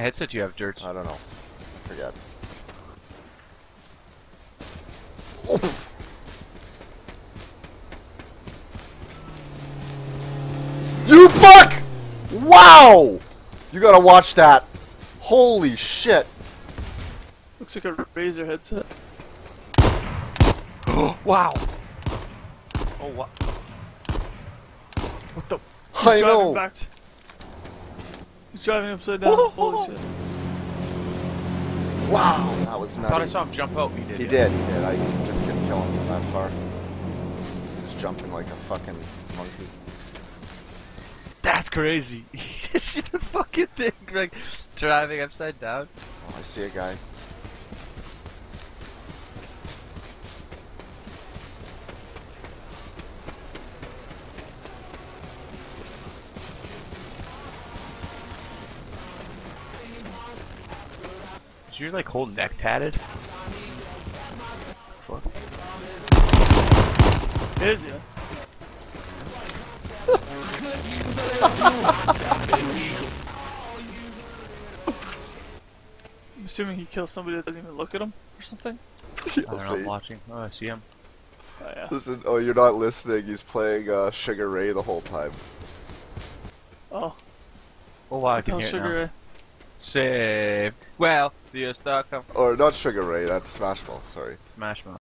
headset do you have, Dirt? I don't know. I forget. You fuck! Wow! You gotta watch that. Holy shit. Looks like a Razer headset. wow! Oh, what? What the? He's I know. back. T- He's driving upside down. Oh. Holy shit. Wow. That was I thought I saw him jump out. He did. He yeah. did, he did. I just couldn't kill him from that far. He was jumping like a fucking monkey. That's crazy. He just did the fucking thing, Greg. Driving upside down. Oh, I see a guy. Is your like whole neck tatted? Fuck. Is ya? I'm assuming he kills somebody that doesn't even look at him or something. I You'll don't know. I'm watching. Oh, I see him. Oh yeah. Listen, oh, you're not listening. He's playing uh, Sugar Ray the whole time. Oh, Oh wow, I can hear it now. Ray. Save. Well, the stuck. Or not Sugar Ray, that's Smash Mouth, sorry. Smash Mouth.